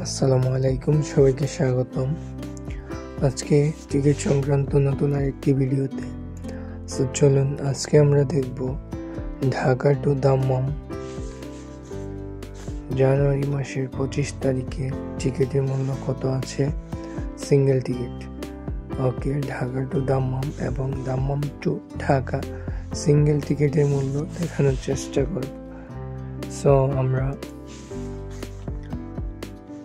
আসসালামু আলাইকুম, সবাইকে স্বাগতম। আজকে টিকিট সংক্রান্ত নতুন আরেকটি ভিডিওতে। সো চলুন, আজকে আমরা দেখব ঢাকা টু দাম্মাম জানুয়ারি মাসের পঁচিশ তারিখে টিকিটের মূল্য কত আছে? Single ticket. Okay, Dhaka to Dammam এবং দাম্মাম টু ঢাকা। সিঙ্গেল টিকিটের মূল্য দেখানোর চেষ্টা করব। সো, আমরা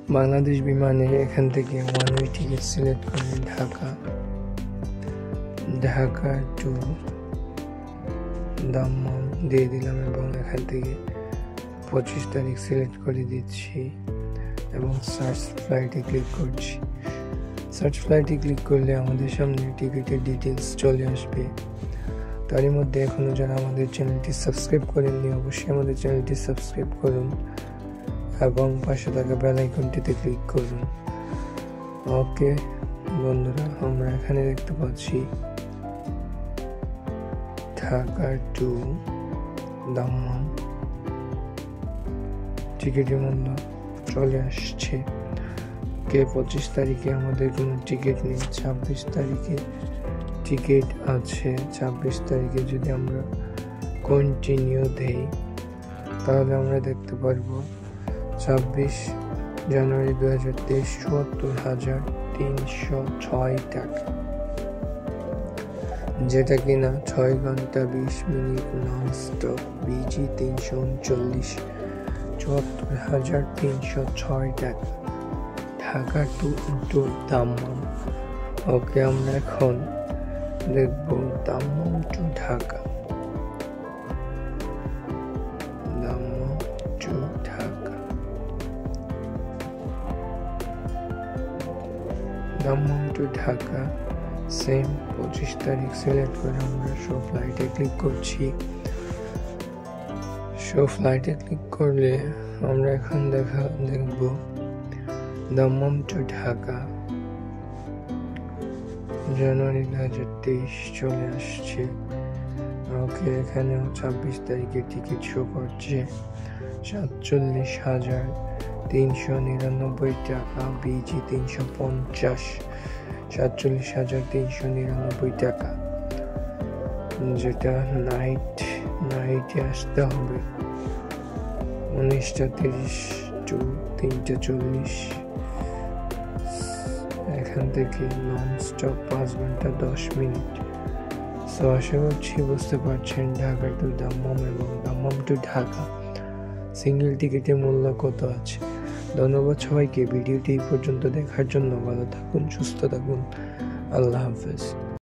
বাংলাদেশ বিমানে এখান থেকে ওয়ান ওয়ে টিকিট সিলেক্ট করে ঢাকা। ঢাকা টু দাম্মাম দিয়ে দিলাম এবং এখান থেকে পঁচিশ তারিখ সিলেক্ট করে দিচ্ছি এবং সার্চ ফ্লাইটে ক্লিক করছি। সার্চ ফ্লাইটে ক্লিক করলে আমাদের সামনে টিকিটের ডিটেলস চলে আসবে। তারই মধ্যে এখনও যারা আমাদের চ্যানেলটি সাবস্ক্রাইব করেননি, অবশ্যই আমাদের চ্যানেলটি সাবস্ক্রাইব করুন। এবং পাশে থাকা বেল আইকনটিতে ক্লিক করুন। ওকে বন্ধুরা, আমরা এখানে দেখতে পাচ্ছি ঢাকা টু দাম্মাম টিকিটের মূল্য চলে আসছে। কে পঁচিশ তারিখে আমাদের কোনো টিকিট নেই, ছাব্বিশ তারিখে টিকিট আছে। ছাব্বিশ তারিখে যদি আমরা কন্টিনিউ দেই, তাহলে আমরা দেখতে পারব ছাব্বিশ জানুয়ারি দু হাজার তেইশ চুয়াত্তর হাজার তিনশো ছয় টাকা। যেটা কিনা ছয় ঘণ্টা বিশ মিনিট নন স্টপ বিজি তিনশো উনচল্লিশ, চুয়াত্তর হাজার তিনশো ছয় টাকা। Dhaka to to Dammam okay, আমরা এখন দেখব Dammam to Dhaka Dammam to Dhaka, same পঁচিশ তারিখ সিলেক্ট করে আমরা শো ফ্লাইটে ক্লিক করছি। শো ফ্লাইটে ক্লিক করলে আমরা এখন দেখা, দেখব দাম্মাম টু ঢাকা, জানুয়ারি দু হাজার তেইশ চলে আসছে। ওকে এখানেও ছাব্বিশ তারিখে টিকিট শো করছে। সাতচল্লিশ হাজার তিনশো নিরানব্বই টাকা, বিজি তিনশো পঞ্চাশ, সাতচল্লিশ হাজার তিনশো নিরানব্বই টাকা। যেটা নাইট নাইটে আসতে হবে। উনিশটা তিরিশ টু তিনটে চল্লিশ। এখান থেকে নন স্টপ পাঁচ ঘণ্টা, দশ মিনিট। সো আশা করছি বুঝতে পারছেন ঢাকা টু দাম্মাম এবং দাম্মাম টু ঢাকা। সিঙ্গেল টিকিটের মূল্য কত আছে? ধন্যবাদ সবাইকে। ভিডিওটি এই পর্যন্ত দেখার জন্য ভালো থাকুন সুস্থ থাকুন। আল্লাহ হাফেজ।